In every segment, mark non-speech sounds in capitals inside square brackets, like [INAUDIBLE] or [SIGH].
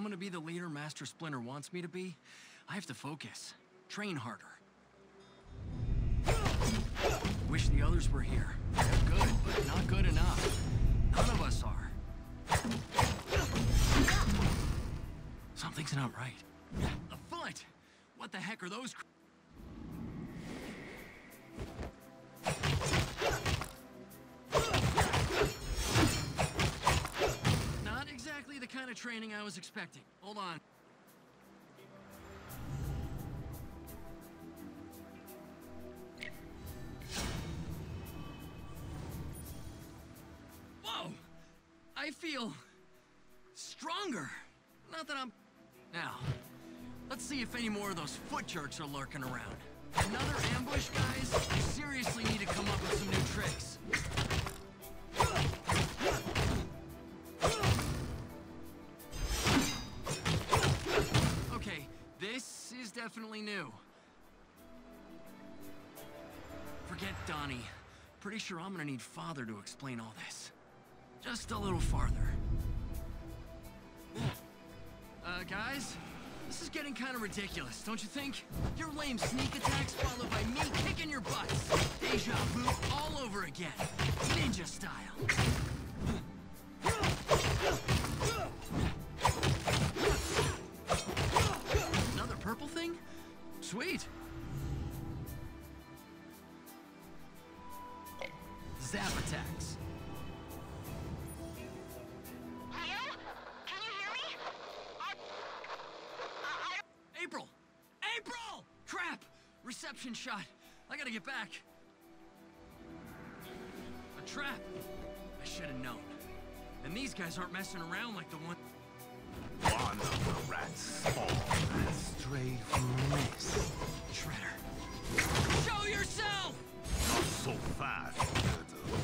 I'm gonna be the leader Master Splinter wants me to be, I have to focus. Train harder. Wish the others were here. They're good, but not good enough. None of us are. Something's not right. A foot! What the heck are those? Kind of training I was expecting. Hold on. Whoa! I feel stronger. Not that I'm. Now, let's see if any more of those foot jerks are lurking around. Another ambush, guys? I seriously need to come up with some new tricks. Definitely new. Forget Donnie. Pretty sure I'm gonna need Father to explain all this. Just a little farther. Uh, guys? This is getting kind of ridiculous, don't you think? Your lame sneak attacks followed by me kicking your butts. Deja vu all over again. Ninja style. Sweet. Zap attacks. Leo? Can you hear me? I... I... I... April! April! Crap! Reception shot. I gotta get back. A trap. I should have known. And these guys aren't messing around like the one. One of the rats spawned has strayed from this. Shredder. Show yourself! Not so fast, Turtle.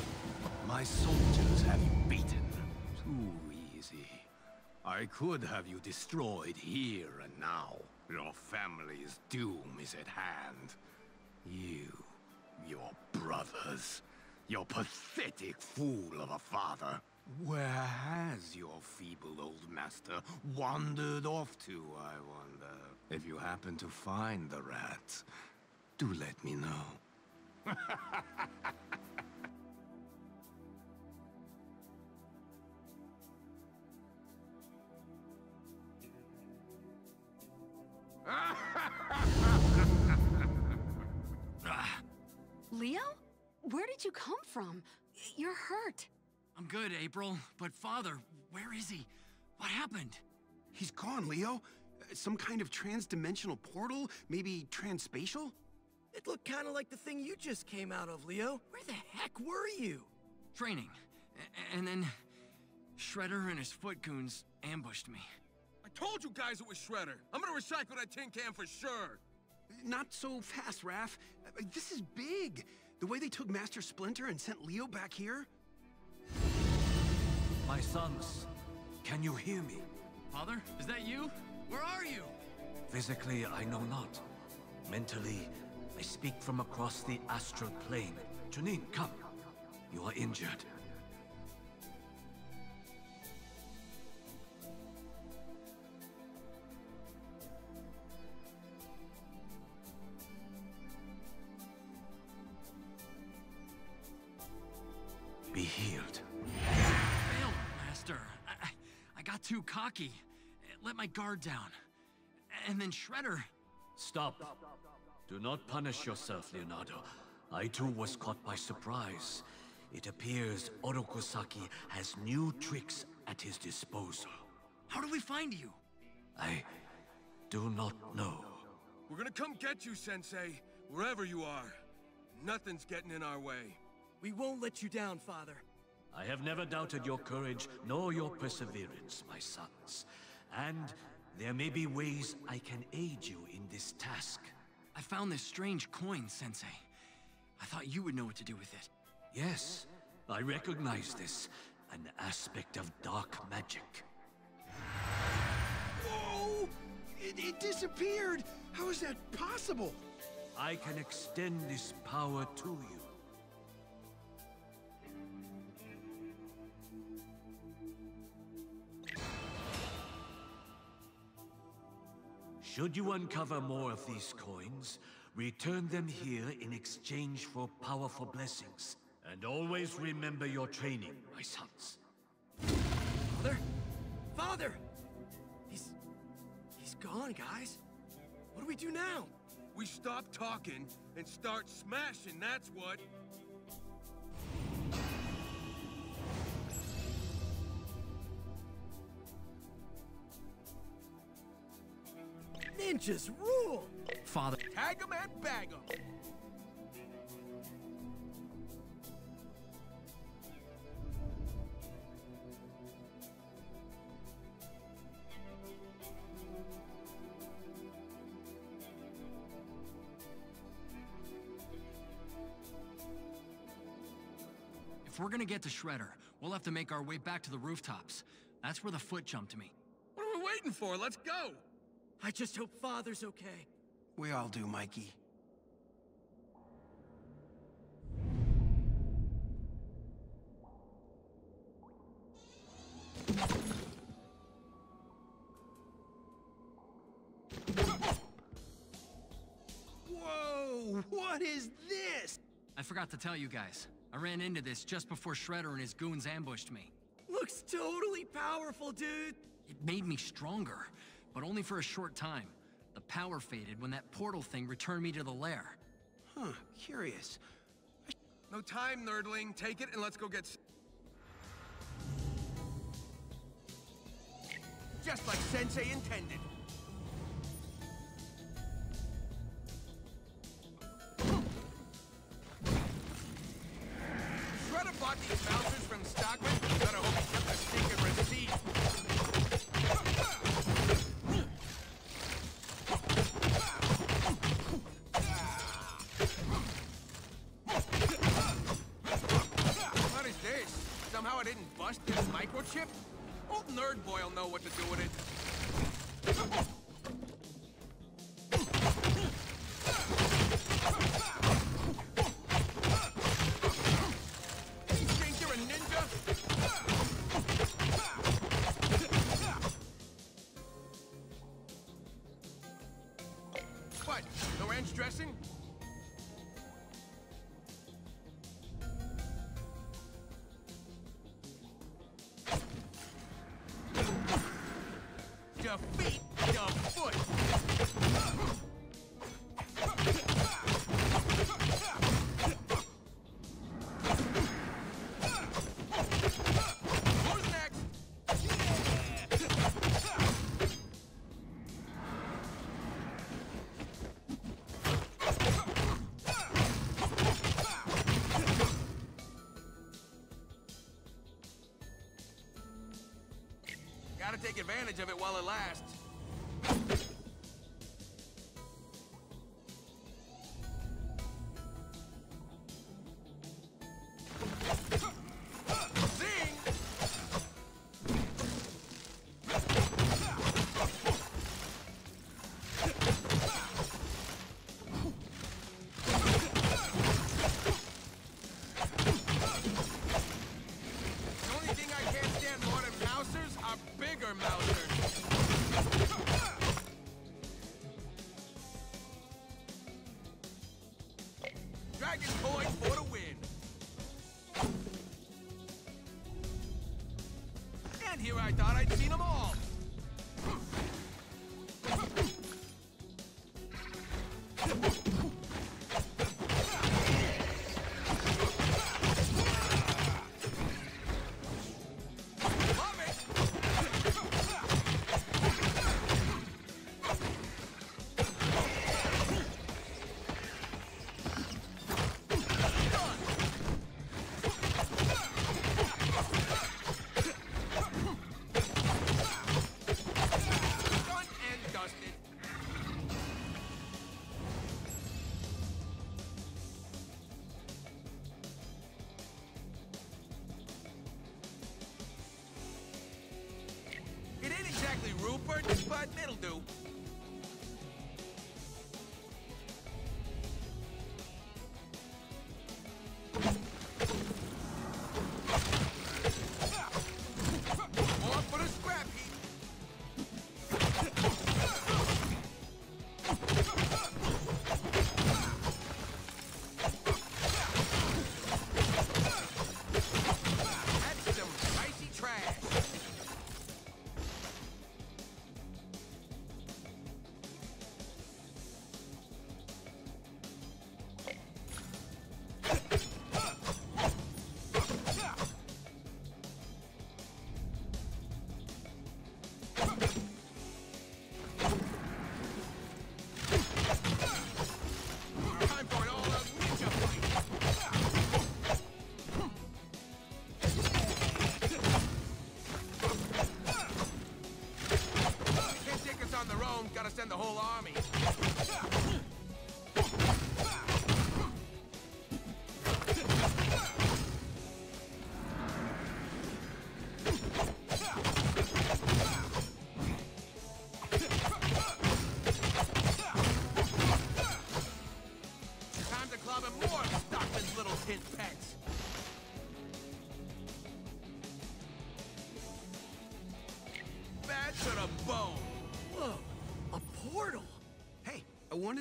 My soldiers have beaten. Too easy. I could have you destroyed here and now. Your family's doom is at hand. You, your brothers, your pathetic fool of a father. Where has your feeble old master wandered off to, I wonder? If you happen to find the rat, do let me know. [LAUGHS] Ah, Leo? Where did you come from? You're hurt. I'm good, April. But father, where is he? What happened? He's gone, Leo. Some kind of trans-dimensional portal? Maybe transspatial? It looked kind of like the thing you just came out of, Leo. Where the heck were you? Training. A- and then Shredder and his foot goons ambushed me. I told you guys it was Shredder. I'm gonna recycle that tin can for sure. Not so fast, Raph. This is big. The way they took Master Splinter and sent Leo back here? My sons, can you hear me? Father, is that you? Where are you? Physically, I know not. Mentally, I speak from across the astral plane. Janine, come. You are injured. Too. Let my guard down. And then Shredder. Stop. Do not punish yourself, Leonardo. I too was caught by surprise. It appears Oroku Saki has new tricks at his disposal. How do we find you? I do not know. We're gonna come get you, Sensei, wherever you are. Nothing's getting in our way. We won't let you down, Father. I have never doubted your courage nor your perseverance, my sons. And there may be ways I can aid you in this task. I found this strange coin, Sensei. I thought you would know what to do with it. Yes, I recognize this. An aspect of dark magic. Whoa! It, it disappeared! How is that possible? I can extend this power to you. Should you uncover more of these coins, return them here in exchange for powerful blessings. And always remember your training, my sons. Father? Father! He's... He's gone, guys. What do we do now? We stop talking and start smashing, that's what. Ninjas rule! Father, Tag 'em and bag 'em. if we're gonna get to Shredder, we'll have to make our way back to the rooftops. That's where the foot jumped me. What are we waiting for? Let's go. I just hope Father's okay. We all do, Mikey. Whoa! What is this? I forgot to tell you guys. I ran into this just before Shredder and his goons ambushed me. Looks totally powerful, dude! It made me stronger, but only for a short time. The power faded when that portal thing returned me to the lair. Huh, curious. No time, nerdling. Take it and let's go get... s- Just like Sensei intended. Somehow I didn't bust this microchip? Old nerd boy'll know what to do with it. Take advantage of it while it lasts. you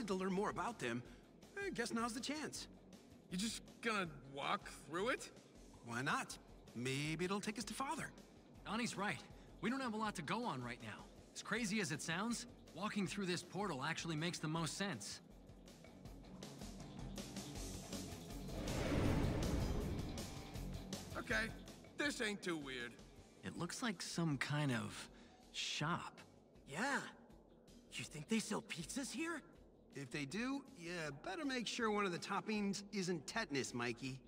wanted to learn more about them. I guess now's the chance. You just gonna walk through it? Why not? Maybe it'll take us to Father. Donnie's right. We don't have a lot to go on right now. As crazy as it sounds, walking through this portal actually makes the most sense. Okay, this ain't too weird. It looks like some kind of shop. Yeah. You think they sell pizzas here? If they do, you better make sure one of the toppings isn't tetanus, Mikey.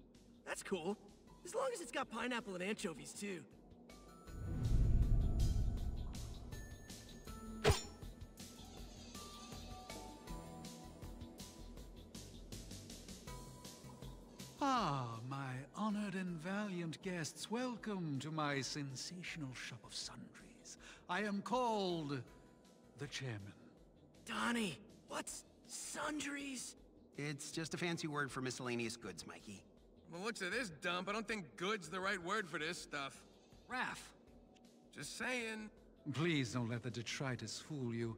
That's cool. As long as it's got pineapple and anchovies, too. Ah, my honored and valiant guests, welcome to my sensational shop of sundries. I am called the chairman. Donnie, what's sundries? It's just a fancy word for miscellaneous goods, Mikey. From the looks of this dump, I don't think good's the right word for this stuff. Raph, Just saying. Please don't let the detritus fool you.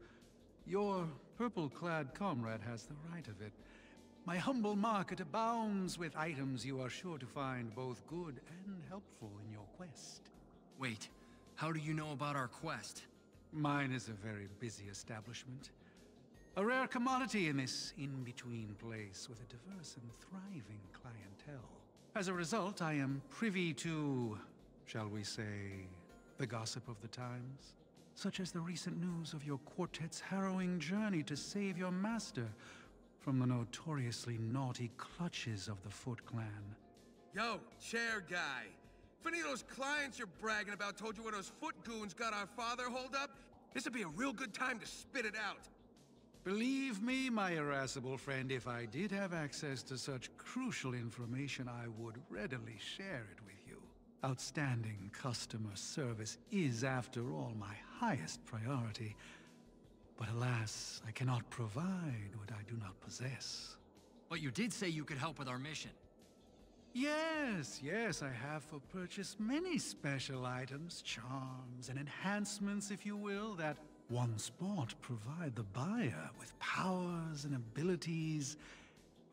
Your purple-clad comrade has the right of it. My humble market abounds with items you are sure to find both good and helpful in your quest. wait. How do you know about our quest? Mine is a very busy establishment. A rare commodity in this in-between place with a diverse and thriving clientele. As a result, I am privy to, shall we say, the gossip of the times. Such as the recent news of your quartet's harrowing journey to save your master from the notoriously naughty clutches of the Foot Clan. Yo, chair guy. If any of those clients you're bragging about told you where those foot goons got our father holed up, this would be a real good time to spit it out. Believe me, my irascible friend, if I did have access to such crucial information, I would readily share it with you. Outstanding customer service is, after all, my highest priority. But alas, I cannot provide what I do not possess. But you did say you could help with our mission. Yes, yes, I have for purchase many special items, charms, and enhancements, if you will, that once bought provide the buyer with powers and abilities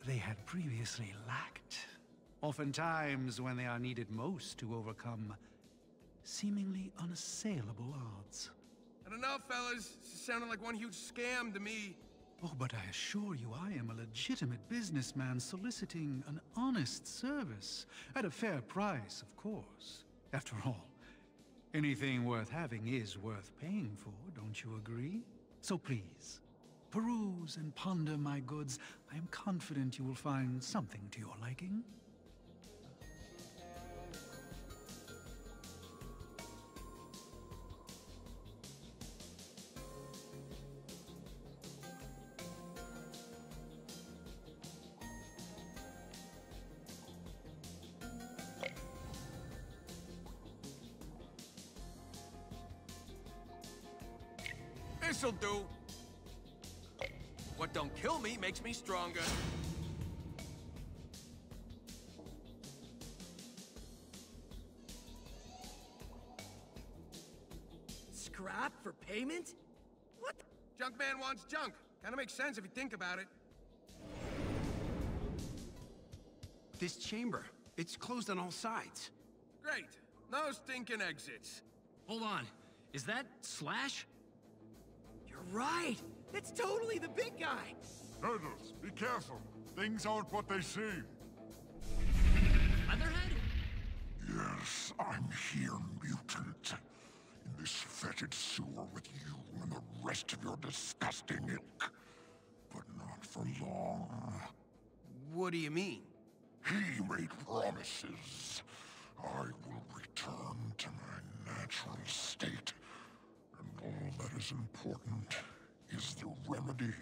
they had previously lacked. Oftentimes when they are needed most to overcome seemingly unassailable odds. I don't know, fellas. This is sounding like one huge scam to me. Oh, but I assure you I am a legitimate businessman soliciting an honest service. At a fair price, of course. After all, anything worth having is worth paying for, don't you agree? So please, peruse and ponder my goods. I am confident you will find something to your liking. What don't kill me makes me stronger. Scrap for payment? What? Junk man wants junk. Kinda makes sense if you think about it. This chamber, it's closed on all sides. Great. No stinking exits. Hold on. Is that Slash? You're right. It's totally the big guy. Turtles, be careful. Things aren't what they seem. Leatherhead? Yes, I'm here, mutant. In this fetid sewer with you and the rest of your disgusting ilk. But not for long. What do you mean? He made promises. I will return to my natural state. And all that is important is the remedy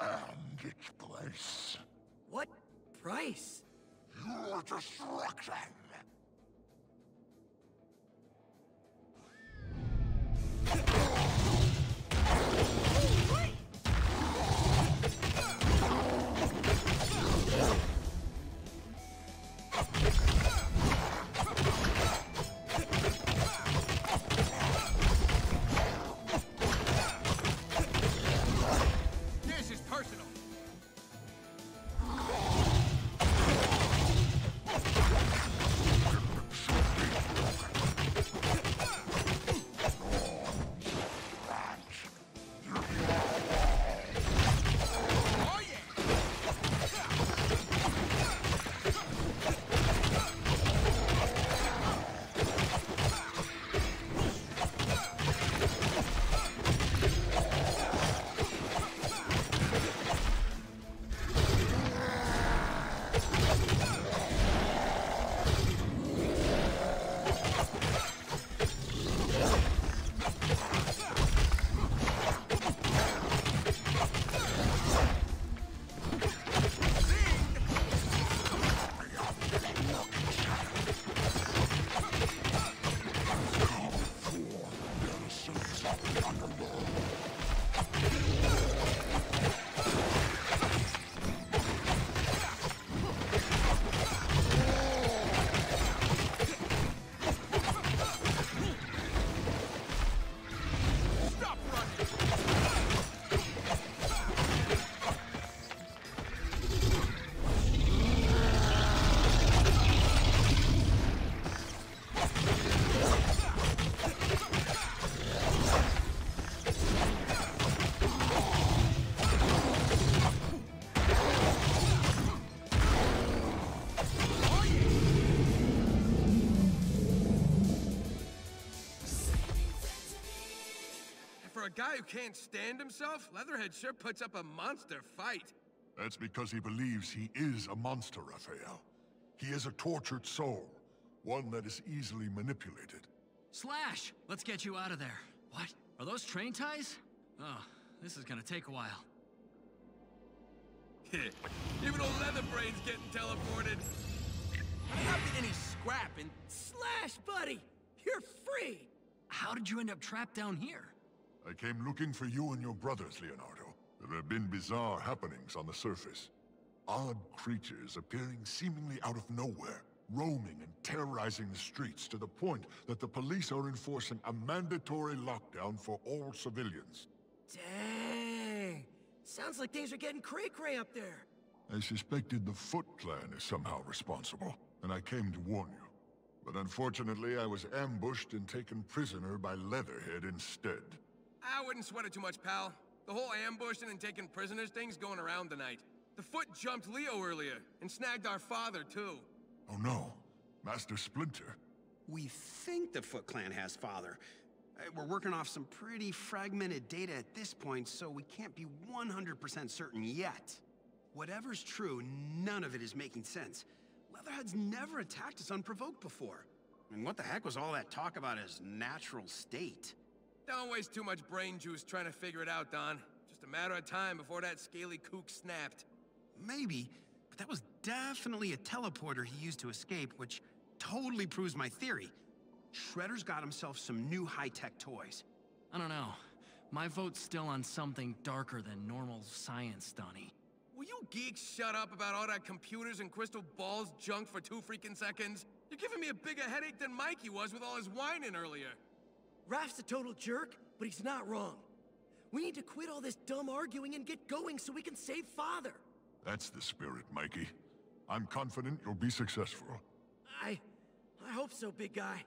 and its price. What price? Your destruction. [LAUGHS] guy who can't stand himself, Leatherhead sure puts up a monster fight. That's because he believes he is a monster, Raphael. He is a tortured soul, one that is easily manipulated. Slash! Let's get you out of there. What? Are those train ties? Oh, this is gonna take a while. [LAUGHS] Even old Leatherbrain's getting teleported. I'm not getting any scrap and slash, buddy. You're free. How did you end up trapped down here? I came looking for you and your brothers, Leonardo. There have been bizarre happenings on the surface. Odd creatures appearing seemingly out of nowhere, roaming and terrorizing the streets to the point that the police are enforcing a mandatory lockdown for all civilians. Dang. Sounds like things are getting cray-cray up there. I suspected the Foot Clan is somehow responsible, and I came to warn you. But unfortunately, I was ambushed and taken prisoner by Leatherhead instead. I wouldn't sweat it too much, pal. The whole ambushing and taking prisoners thing's going around tonight. The foot jumped Leo earlier, and snagged our father, too. Oh no, Master Splinter. We think the Foot Clan has father. Uh, We're working off some pretty fragmented data at this point, so we can't be 100% certain yet. Whatever's true, none of it is making sense. Leatherhead's never attacked us unprovoked before. I mean, what the heck was all that talk about his natural state? Don't waste too much brain juice trying to figure it out, Don. Just a matter of time before that scaly kook snapped. Maybe, but that was definitely a teleporter he used to escape, which totally proves my theory. Shredder's got himself some new high-tech toys. I don't know. My vote's still on something darker than normal science, Donnie. Will you geeks shut up about all that computers and crystal balls junk for two freaking seconds? You're giving me a bigger headache than Mikey was with all his whining earlier. Raph's a total jerk, but he's not wrong. We need to quit all this dumb arguing and get going so we can save Father. That's the spirit, Mikey. I'm confident you'll be successful. I... I hope so, big guy.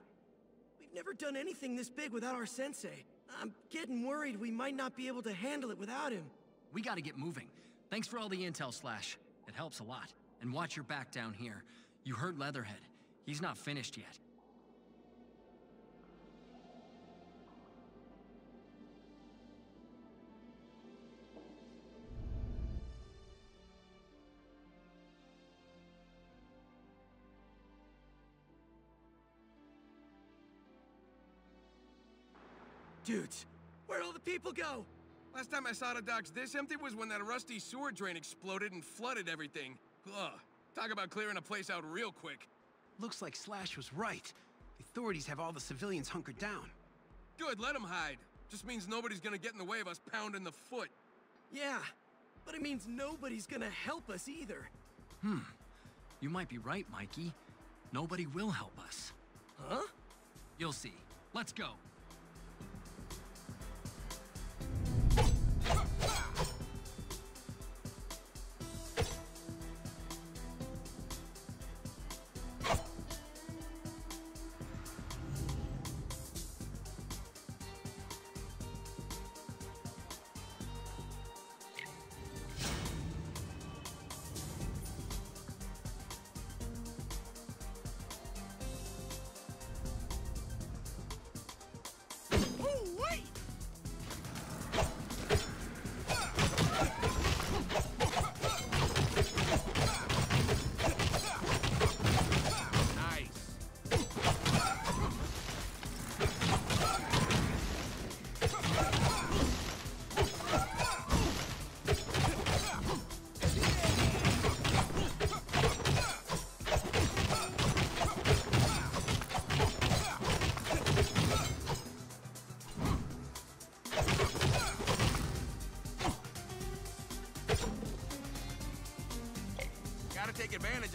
We've never done anything this big without our sensei. I'm getting worried we might not be able to handle it without him. We gotta get moving. Thanks for all the intel, Slash. It helps a lot. And watch your back down here. You heard Leatherhead. He's not finished yet. Dudes, where'd all the people go? Last time I saw the docks this empty was when that rusty sewer drain exploded and flooded everything. Ugh. Talk about clearing a place out real quick. Looks like Slash was right. The authorities have all the civilians hunkered down. Good, let them hide. Just means nobody's gonna get in the way of us pounding the foot. Yeah, but it means nobody's gonna help us either. Hmm. You might be right, Mikey. Nobody will help us. Huh? You'll see. Let's go.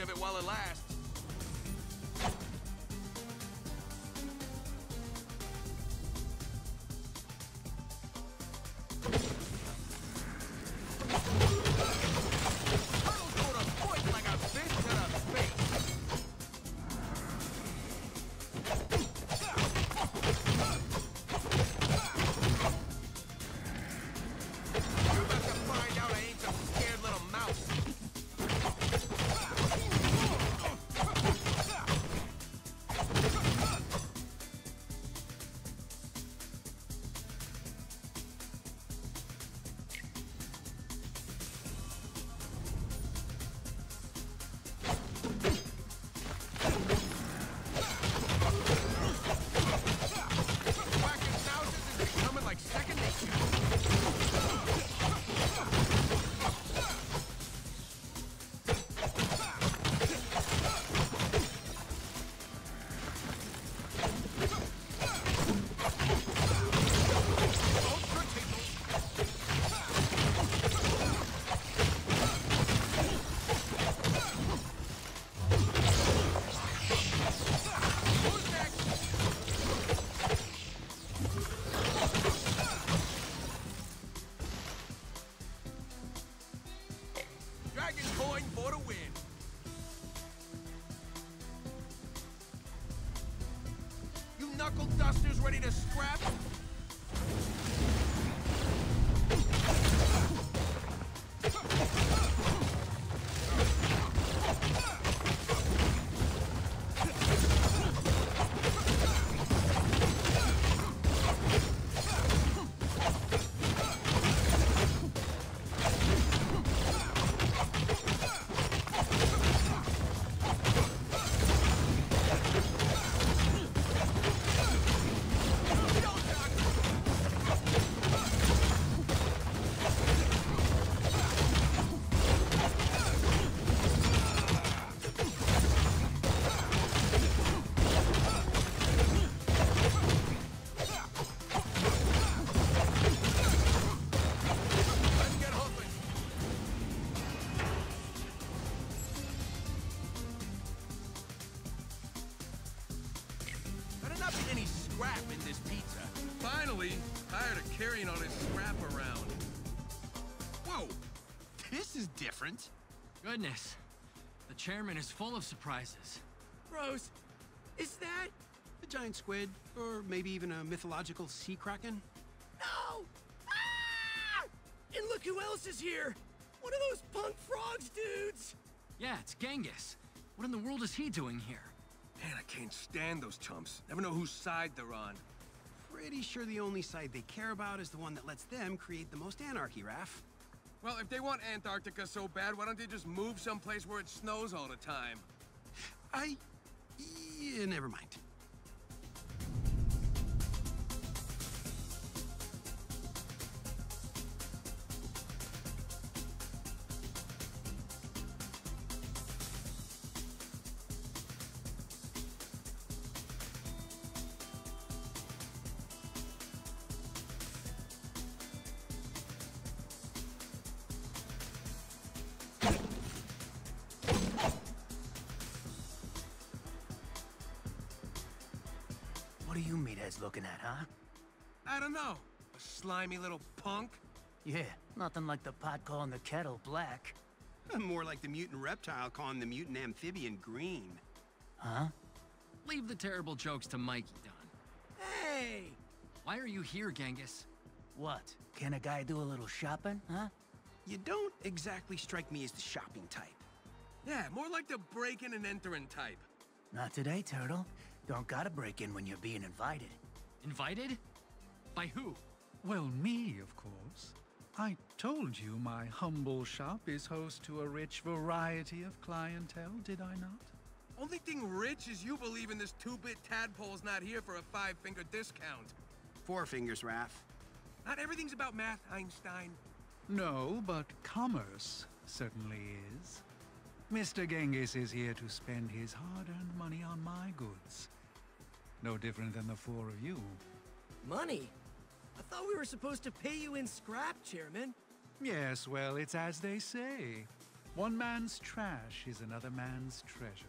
Of it while it lasts. Goodness. The chairman is full of surprises. Rose, is that... A giant squid, or maybe even a mythological sea kraken? No! Ah! And look who else is here! One of those punk frogs dudes! Yeah, it's Genghis. What in the world is he doing here? Man, I can't stand those chumps. Never know whose side they're on. Pretty sure the only side they care about is the one that lets them create the most anarchy, Raph. Well, if they want Antarctica so bad, why don't they just move someplace where it snows all the time? I... Yeah, never mind. Slimy little punk? Yeah, nothing like the pot calling the kettle black. [LAUGHS] More like the mutant reptile calling the mutant amphibian green. Huh? Leave the terrible jokes to Mikey, Don. Hey! Why are you here, Genghis? What? Can a guy do a little shopping, huh? You don't exactly strike me as the shopping type. Yeah, more like the breaking and entering type. Not today, Turtle. Don't gotta break in when you're being invited. Invited? By who? Well, me, of course. I told you my humble shop is host to a rich variety of clientele, did I not? Only thing rich is you believe in this two-bit tadpole's not here for a five-finger discount. Four fingers, Raph. Not everything's about math, Einstein. No, but commerce certainly is. Mr. Genghis is here to spend his hard-earned money on my goods. No different than the four of you. Money? I thought we were supposed to pay you in scrap, Chairman. Yes, well, it's as they say. One man's trash is another man's treasure.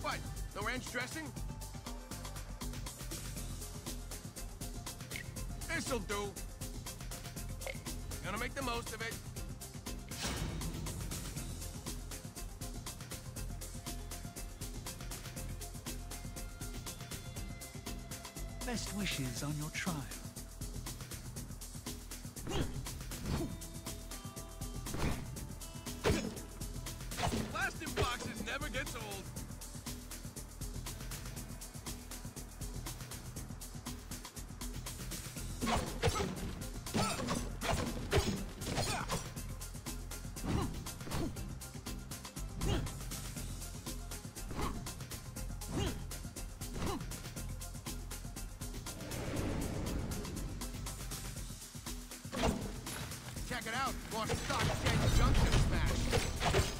What? No ranch dressing? This'll do. Gonna make the most of it. Best wishes on your trial. Out. Lost stock exchange junction smash.